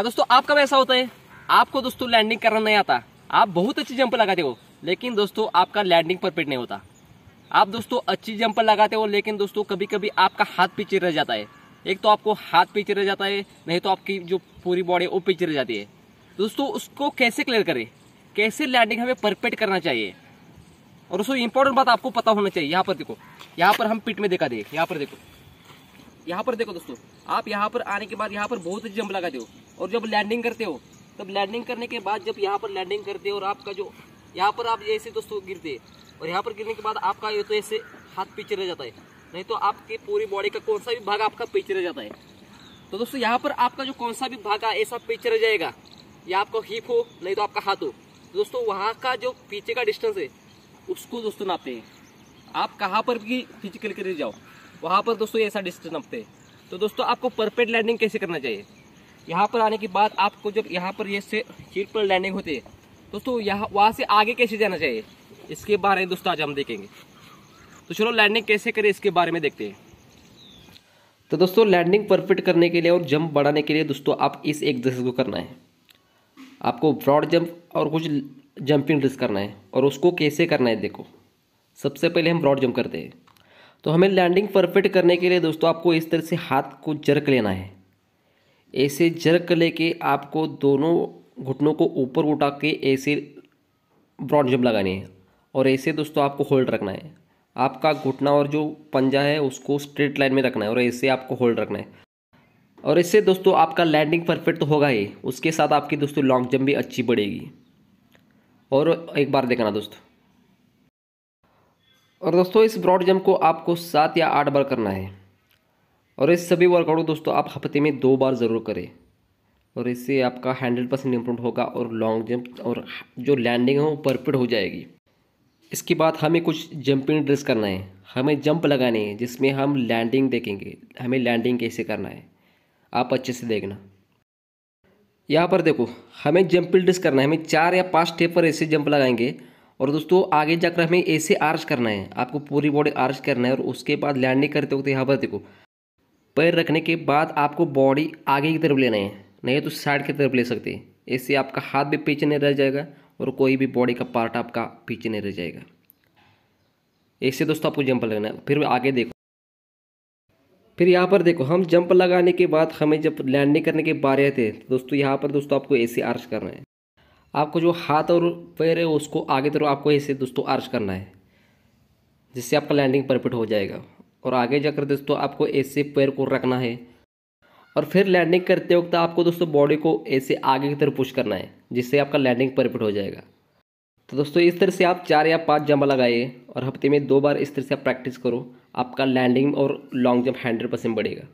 क्या दोस्तों आपका ऐसा होता है? आपको दोस्तों लैंडिंग करना नहीं आता। आप बहुत अच्छी जंप लगाते हो, लेकिन दोस्तों आपका लैंडिंग परफेक्ट नहीं होता। आप दोस्तों अच्छी जंप लगाते हो, लेकिन दोस्तों कभी कभी आपका हाथ पीछे रह जाता है। एक तो आपको हाथ पीछे रह जाता है, नहीं तो आपकी जो पूरी बॉडी वो पीछे रह जाती है। दोस्तों उसको कैसे क्लियर करें? कैसे लैंडिंग हमें परफेक्ट करना चाहिए? और दोस्तों इंपॉर्टेंट बात आपको पता होना चाहिए। यहाँ पर देखो, यहाँ पर हम पिट में देखा दे यहाँ पर देखो। यहाँ पर देखो दोस्तों, आप यहाँ पर आने के बाद यहाँ पर बहुत अच्छी जंप लगाते हो। और जब लैंडिंग करते हो, तब लैंडिंग करने के बाद जब यहाँ पर लैंडिंग करते हो और आपका जो, यहाँ पर आप ऐसे दोस्तों गिरते और यहाँ पर गिरने के बाद आपका ये तो ऐसे हाथ पीछे रह जाता है। नहीं तो आपकी पूरी बॉडी का कौन सा भी भाग आपका पीछे रह जाता है। तो दोस्तों यहाँ पर आपका जो कौन सा भी भाग ऐसा पीछे रह जाएगा। या आपका हिप हो, नहीं तो आपका हाथ हो। दोस्तों वहाँ का जो पीछे का डिस्टेंस है, उसको दोस्तों नापते हैं। आप कहाँ पर भी फ़िज़िकल कर जाओ, वहाँ पर दोस्तों ऐसा डिस्टेंस नापते हैं। तो दोस्तों आपको परफेक्ट लैंडिंग कैसे करना चाहिए? यहाँ पर आने के बाद आपको जब यहाँ पर ये से हीट पर लैंडिंग होती है, दोस्तों यहाँ, वहाँ से आगे कैसे जाना चाहिए? इसके बारे में दोस्तों आज हम देखेंगे। तो चलो लैंडिंग कैसे करें इसके बारे में देखते हैं। तो दोस्तों लैंडिंग परफेक्ट करने के लिए और जंप बढ़ाने के लिए दोस्तों आप इस एक एक्सरसाइज को करना है। आपको ब्रॉड जंप और कुछ जंपिंग ड्रेस करना है और उसको कैसे करना है देखो। सबसे पहले हम ब्रॉड जंप करते हैं। तो हमें लैंडिंग परफेक्ट करने के लिए दोस्तों आपको इस तरह से हाथ को जर्क लेना है। ऐसे जर्क लेके आपको दोनों घुटनों को ऊपर उठा के ऐसे ब्रॉड जंप लगानी है। और ऐसे दोस्तों, आपको होल्ड रखना है। आपका घुटना और जो पंजा है, उसको स्ट्रेट लाइन में रखना है और ऐसे आपको होल्ड रखना है। और इससे दोस्तों, आपका लैंडिंग परफेक्ट तो होगा ही। उसके साथ आपकी दोस्तों, लॉन्ग जंप भी अच्छी बढ़ेगी। और एक बार देखना दोस्तों। और दोस्तों, इस ब्रॉड जंप को आपको सात या आठ बार करना है। और इस सभी वर्कआउट दोस्तों आप हफ़्ते में दो बार ज़रूर करें। और इससे आपका हंड्रेड परसेंट इम्प्रूव होगा और लॉन्ग जंप और जो लैंडिंग है वो परफेक्ट हो जाएगी। इसके बाद हमें कुछ जंपिंग ड्रेस करना है। हमें जंप लगाने हैं, जिसमें हम लैंडिंग देखेंगे। हमें लैंडिंग कैसे करना है, आप अच्छे से देखना। यहाँ पर देखो, हमें जंपिंग ड्रेस करना है। हमें चार या पाँच स्टेप पर ऐसे जंप लगाएँगे। और दोस्तों आगे जाकर हमें ऐसे आर्च करना है। आपको पूरी बॉडी आर्च करना है और उसके बाद लैंडिंग करते वक्त यहाँ पर देखो पैर रखने के बाद आपको बॉडी आगे की तरफ़ लेना है। नहीं तो साइड की तरफ़ ले सकते हैं। इससे आपका हाथ भी पीछे नहीं रह जाएगा और कोई भी बॉडी का पार्ट आपका पीछे नहीं रह जाएगा। ऐसे दोस्तों आपको जंप लगना है। फिर आगे देखो। फिर यहाँ पर देखो, हम जंप लगाने के बाद हमें जब लैंडिंग करने के बारे थे तो दोस्तों यहाँ पर दोस्तों आपको ऐसे आर्च करना है। आपको जो हाथ और पैर है, उसको आगे तरफ़ आपको ऐसे दोस्तों आर्च करना है, जिससे आपका लैंडिंग परफेक्ट हो जाएगा। और आगे जाकर दोस्तों, आपको ऐसे पैर को रखना है। और फिर लैंडिंग करते वक्त आपको दोस्तों बॉडी को ऐसे आगे की तरफ़ पुश करना है, जिससे आपका लैंडिंग परफेक्ट हो जाएगा। तो दोस्तों, इस तरह से आप चार या पाँच जंप लगाइए और हफ़्ते में दो बार इस तरह से आप प्रैक्टिस करो, आपका लैंडिंग और लॉन्ग जंप हंड्रेड परसेंट बढ़ेगा।